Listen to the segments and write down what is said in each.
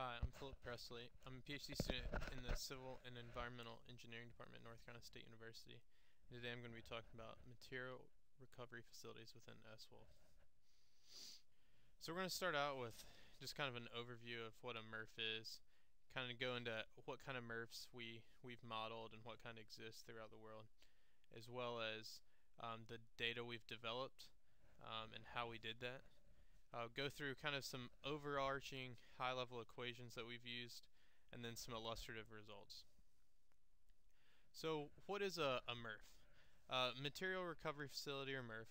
Hi, I'm Phillip Pressley. I'm a PhD student in the Civil and Environmental Engineering Department at North Carolina State University. And today I'm going to be talking about material recovery facilities within SWOLF. So we're going to start out with just kind of an overview of what a MRF is, kind of go into what kind of MRFs we, we've modeled and what kind of exists throughout the world, as well as um, the data we've developed um, and how we did that. I'll go through kind of some overarching high-level equations that we've used and then some illustrative results. So what is a, a MRF? Uh, material recovery facility or MRF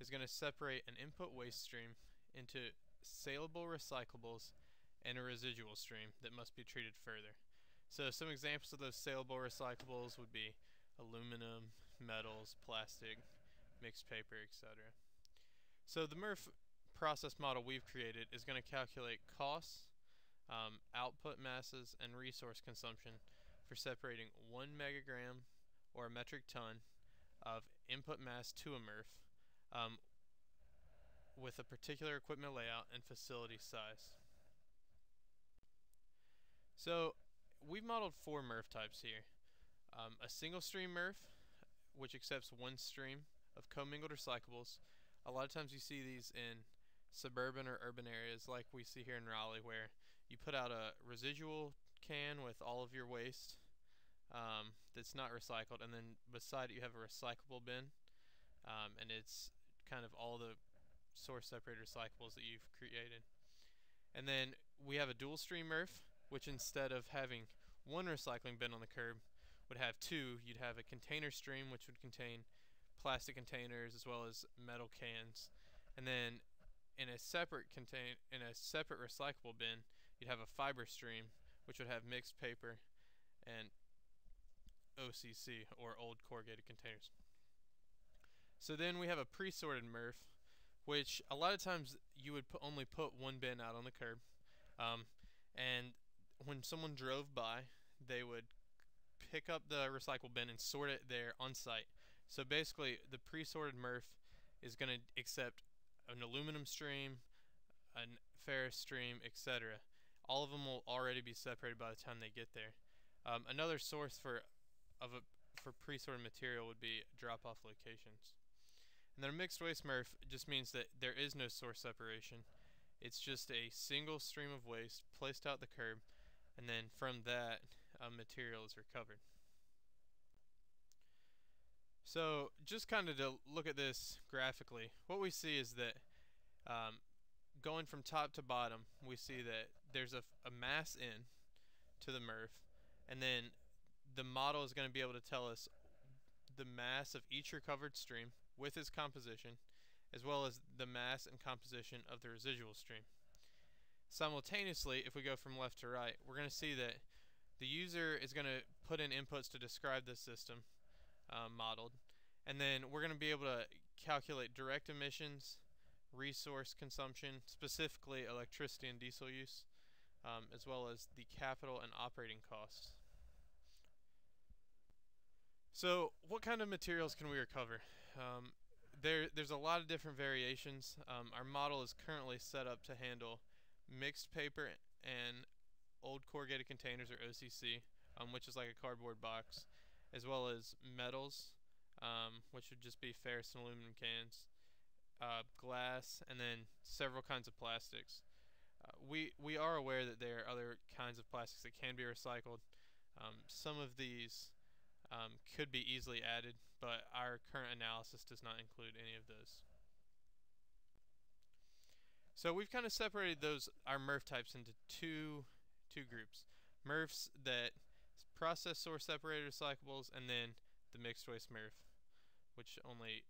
is going to separate an input waste stream into saleable recyclables and a residual stream that must be treated further. So some examples of those saleable recyclables would be aluminum, metals, plastic, mixed paper, etc. So the MRF process model we've created is going to calculate costs, um, output masses, and resource consumption for separating one megagram or a metric ton of input mass to a MRF um, with a particular equipment layout and facility size. So we've modeled four MRF types here. Um, a single stream MRF, which accepts one stream of commingled recyclables. A lot of times you see these in suburban or urban areas like we see here in Raleigh where you put out a residual can with all of your waste um, that's not recycled and then beside it you have a recyclable bin um, and it's kind of all the source separated recyclables that you've created. And then we have a dual stream MRF which instead of having one recycling bin on the curb would have two you'd have a container stream which would contain plastic containers as well as metal cans. And then in a separate contain in a separate recyclable bin, you'd have a fiber stream, which would have mixed paper and OCC or old corrugated containers. So then we have a pre-sorted MRF, which a lot of times you would only put one bin out on the curb, um, and when someone drove by, they would pick up the recycle bin and sort it there on site. So basically, the pre-sorted MRF is going to accept an aluminum stream, a ferrous stream, etc. All of them will already be separated by the time they get there. Um, another source for of a for pre-sorted material would be drop-off locations. And then a mixed waste MRF just means that there is no source separation. It's just a single stream of waste placed out the curb, and then from that, material is recovered. So just kind of to look at this graphically, what we see is that um, going from top to bottom, we see that there's a, a mass in to the MRF, and then the model is going to be able to tell us the mass of each recovered stream with its composition, as well as the mass and composition of the residual stream. Simultaneously, if we go from left to right, we're going to see that the user is going to put in inputs to describe this system, um, modeled. And then we're going to be able to calculate direct emissions, resource consumption, specifically electricity and diesel use, um, as well as the capital and operating costs. So what kind of materials can we recover? Um, there, there's a lot of different variations. Um, our model is currently set up to handle mixed paper and old corrugated containers or OCC, um, which is like a cardboard box, as well as metals, um, which would just be ferrous and aluminum cans, uh, glass, and then several kinds of plastics. Uh, we we are aware that there are other kinds of plastics that can be recycled. Um, some of these um, could be easily added, but our current analysis does not include any of those. So we've kind of separated those our MRF types into two two groups. MRFs that process source separated recyclables, and then the mixed waste MRF, which only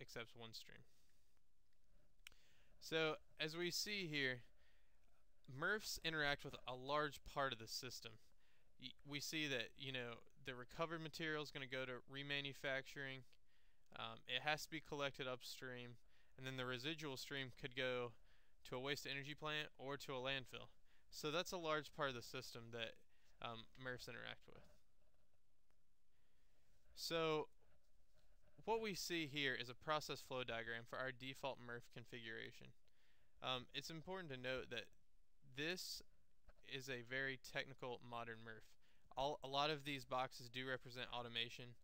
accepts one stream. So as we see here, MRFs interact with a large part of the system. We see that you know the recovered material is going to go to remanufacturing. Um, it has to be collected upstream, and then the residual stream could go to a waste energy plant or to a landfill. So that's a large part of the system that um, MRFs interact with. So what we see here is a process flow diagram for our default MRF configuration. Um, it's important to note that this is a very technical modern MRF. All, a lot of these boxes do represent automation.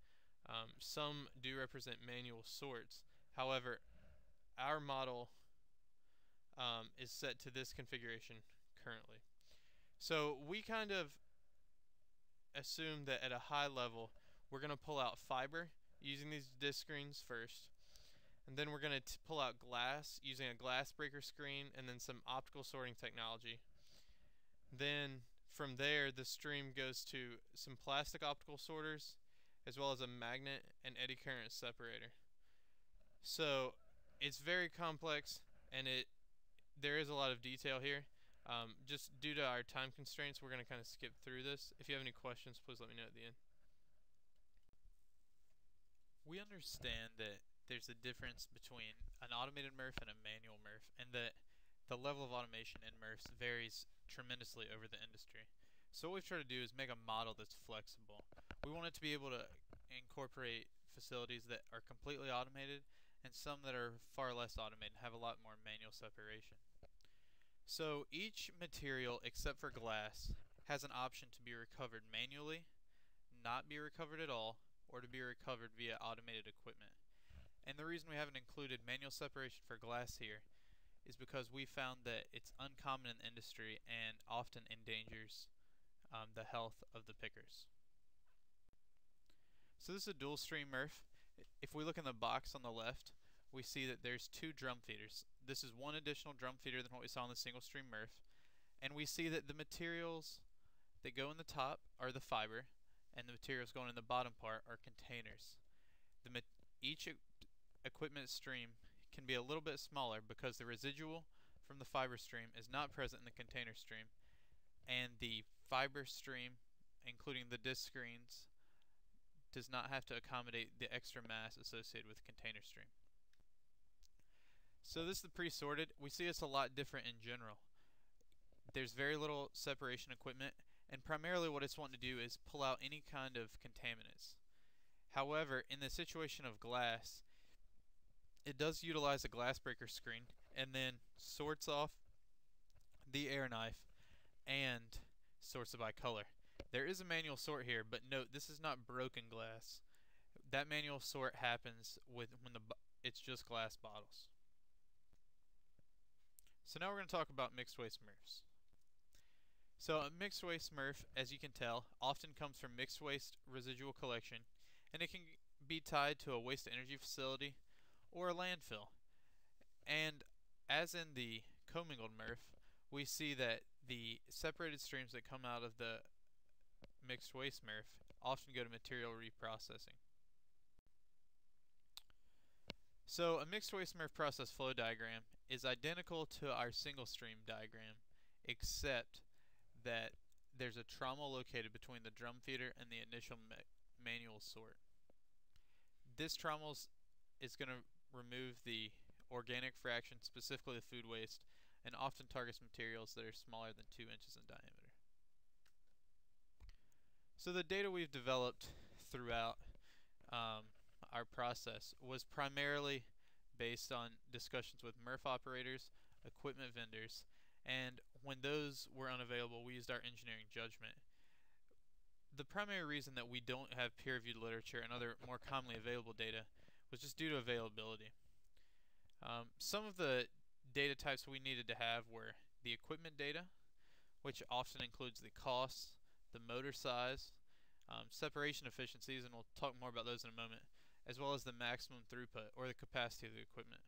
Um, some do represent manual sorts. However, our model um, is set to this configuration currently. So we kind of assume that at a high level, we're going to pull out fiber using these disc screens first. And then we're going to pull out glass using a glass breaker screen and then some optical sorting technology. Then from there, the stream goes to some plastic optical sorters as well as a magnet and eddy current separator. So it's very complex and it there is a lot of detail here. Um, just due to our time constraints, we're going to kind of skip through this. If you have any questions, please let me know at the end. We understand that there's a difference between an automated MRF and a manual MRF, and that the level of automation in MRFs varies tremendously over the industry. So what we've tried to do is make a model that's flexible. We want it to be able to incorporate facilities that are completely automated and some that are far less automated and have a lot more manual separation. So each material except for glass has an option to be recovered manually, not be recovered at all, or to be recovered via automated equipment. And the reason we haven't included manual separation for glass here is because we found that it's uncommon in the industry and often endangers um, the health of the pickers. So this is a dual stream MRF. If we look in the box on the left, we see that there's two drum feeders. This is one additional drum feeder than what we saw in the single stream MRF. And we see that the materials that go in the top are the fiber, and the materials going in the bottom part are containers. The each e equipment stream can be a little bit smaller because the residual from the fiber stream is not present in the container stream, and the fiber stream, including the disc screens, does not have to accommodate the extra mass associated with the container stream. So this is the pre-sorted. We see it's a lot different in general. There's very little separation equipment, and primarily what it's wanting to do is pull out any kind of contaminants. However, in the situation of glass, it does utilize a glass breaker screen and then sorts off the air knife and sorts it by color. There is a manual sort here, but note this is not broken glass. That manual sort happens with when the it's just glass bottles. So now we're going to talk about mixed waste MRFs. So a mixed waste MRF, as you can tell, often comes from mixed waste residual collection, and it can be tied to a waste energy facility or a landfill. And as in the commingled MRF, we see that the separated streams that come out of the mixed waste MRF often go to material reprocessing. So a mixed waste MRF process flow diagram is identical to our single stream diagram except that there's a trommel located between the drum feeder and the initial manual sort. This trommel is going to remove the organic fraction, specifically the food waste, and often targets materials that are smaller than 2 inches in diameter. So the data we've developed throughout um, our process was primarily based on discussions with MRF operators, equipment vendors, and when those were unavailable, we used our engineering judgment. The primary reason that we don't have peer-reviewed literature and other more commonly available data was just due to availability. Um, some of the data types we needed to have were the equipment data, which often includes the costs, the motor size, um, separation efficiencies, and we'll talk more about those in a moment, as well as the maximum throughput or the capacity of the equipment.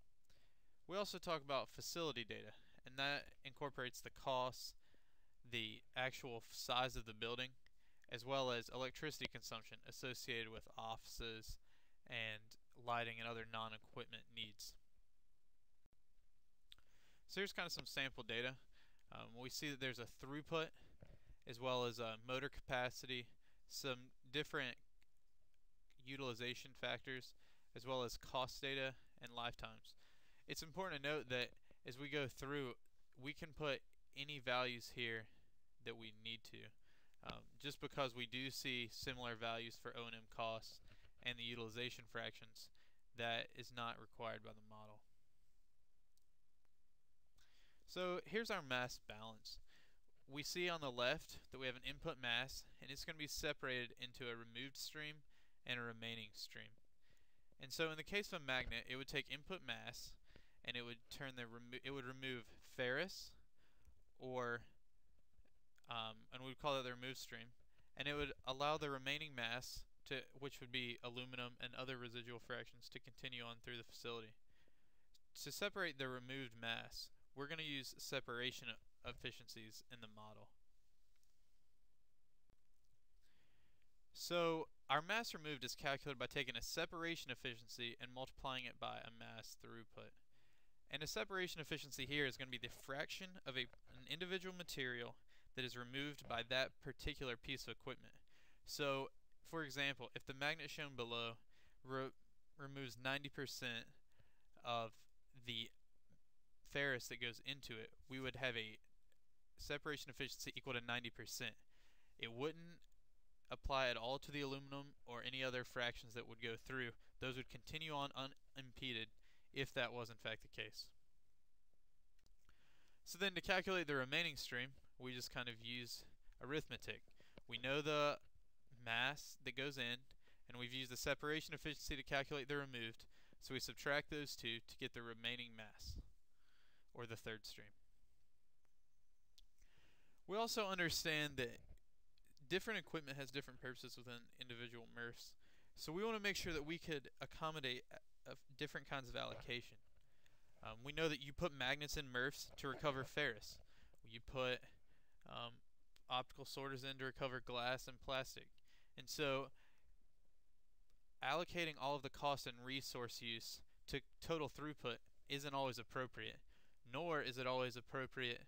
We also talk about facility data, and that incorporates the costs, the actual size of the building, as well as electricity consumption associated with offices and lighting and other non-equipment needs. So here's kind of some sample data. Um, we see that there's a throughput as well as a motor capacity, some different utilization factors as well as cost data and lifetimes. It's important to note that as we go through, we can put any values here that we need to. Um, just because we do see similar values for O&M costs and the utilization fractions, that is not required by the model. So here's our mass balance. we see on the left that we have an input mass and it's going to be separated into a removed stream and a remaining stream. And so in the case of a magnet, it would take input mass and it would turn the it would remove ferrous or um, and we would call that the remove stream and it would allow the remaining mass to which would be aluminum and other residual fractions to continue on through the facility. To separate the removed mass, we're going to use separation efficiencies in the model. So our mass removed is calculated by taking a separation efficiency and multiplying it by a mass throughput. And a separation efficiency here is going to be the fraction of a, an individual material that is removed by that particular piece of equipment. So, for example, if the magnet shown below re removes 90% of the ferrous that goes into it, we would have a separation efficiency equal to 90%. It wouldn't apply at all to the aluminum or any other fractions that would go through. Those would continue on unimpeded if that was in fact the case. So then to calculate the remaining stream, we just kind of use arithmetic. We know the mass that goes in, and we've used the separation efficiency to calculate the removed, so we subtract those two to get the remaining mass, or the third stream. We also understand that different equipment has different purposes within individual MRFs, so we want to make sure that we could accommodate of different kinds of allocation. Um, we know that you put magnets in MRFs to recover ferrous. You put um, optical sorters in to recover glass and plastic. And so allocating all of the cost and resource use to total throughput isn't always appropriate, nor is it always appropriate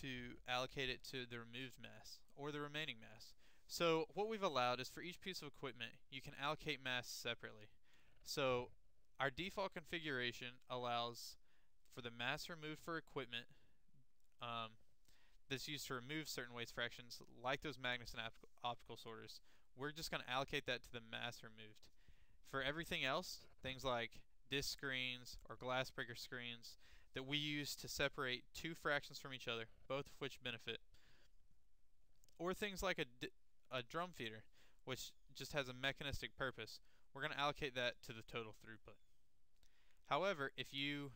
to allocate it to the removed mass or the remaining mass. So what we've allowed is for each piece of equipment, you can allocate mass separately. So our default configuration allows for the mass removed for equipment um, that's used to remove certain waste fractions like those magnets and optical sorters. We're just going to allocate that to the mass removed. For everything else, things like disc screens or glass breaker screens that we use to separate two fractions from each other, both of which benefit. Or things like a, a drum feeder, which just has a mechanistic purpose we're going to allocate that to the total throughput. However, if you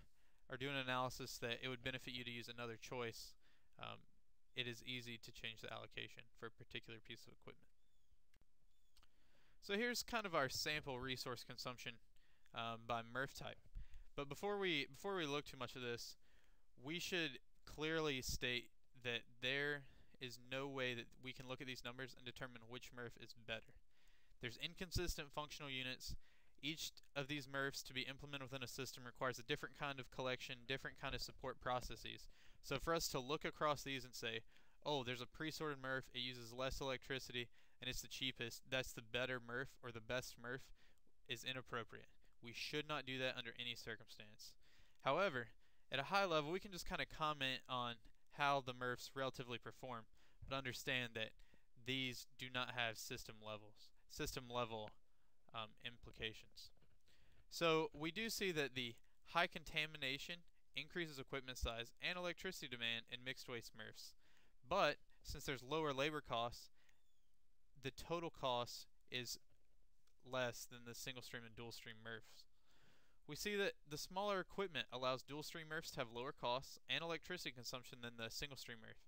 are doing an analysis that it would benefit you to use another choice, um, it is easy to change the allocation for a particular piece of equipment. So here's kind of our sample resource consumption um, by MRF type. But before we before we look too much of this, we should clearly state that there is no way that we can look at these numbers and determine which MRF is better. There's inconsistent functional units. Each of these MRFs to be implemented within a system requires a different kind of collection, different kind of support processes. So for us to look across these and say, oh, there's a pre-sorted MRF, it uses less electricity, and it's the cheapest, that's the better MRF or the best MRF, is inappropriate. We should not do that under any circumstance. However, at a high level, we can just kind of comment on how the MRFs relatively perform, but understand that these do not have system levels system level um, implications. So we do see that the high contamination increases equipment size and electricity demand in mixed waste MRFs. But since there's lower labor costs, the total cost is less than the single stream and dual stream MRFs. We see that the smaller equipment allows dual stream MRFs to have lower costs and electricity consumption than the single stream MRF.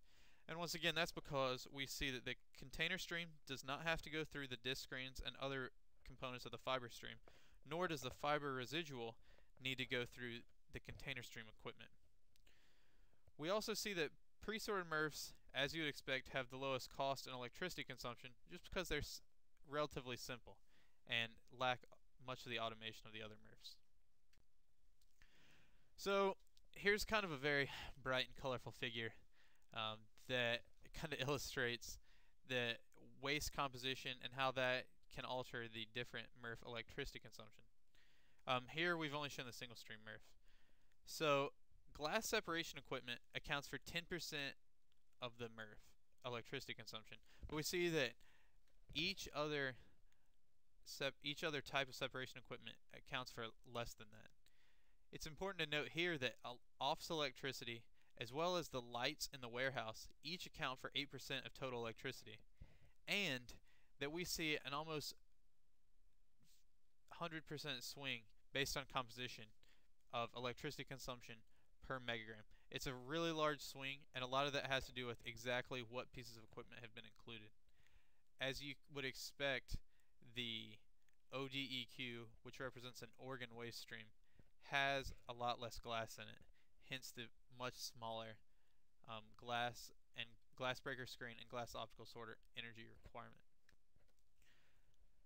And once again, that's because we see that the container stream does not have to go through the disc screens and other components of the fiber stream, nor does the fiber residual need to go through the container stream equipment. We also see that pre-sorted MRFs, as you would expect, have the lowest cost and electricity consumption just because they're relatively simple and lack much of the automation of the other MRFs. So here's kind of a very bright and colorful figure um, that kind of illustrates the waste composition and how that can alter the different MRF electricity consumption. Um, here we've only shown the single stream MRF. So glass separation equipment accounts for 10% of the MRF electricity consumption. But we see that each other each other type of separation equipment accounts for less than that. It's important to note here that office electricity as well as the lights in the warehouse, each account for 8% of total electricity. And that we see an almost 100% swing based on composition of electricity consumption per megagram. It's a really large swing, and a lot of that has to do with exactly what pieces of equipment have been included. As you would expect, the ODEQ, which represents an Oregon waste stream, has a lot less glass in it, hence the much smaller um, glass and glass breaker screen and glass optical sorter energy requirement.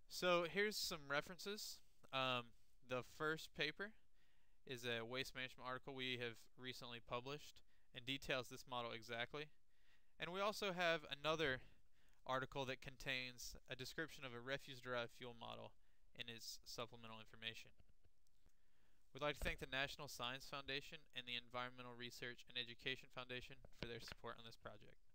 So here's some references. Um, the first paper is a waste management article we have recently published and details this model exactly. And we also have another article that contains a description of a refuse-derived fuel model in its supplemental information. We'd like to thank the National Science Foundation and the Environmental Research and Education Foundation for their support on this project.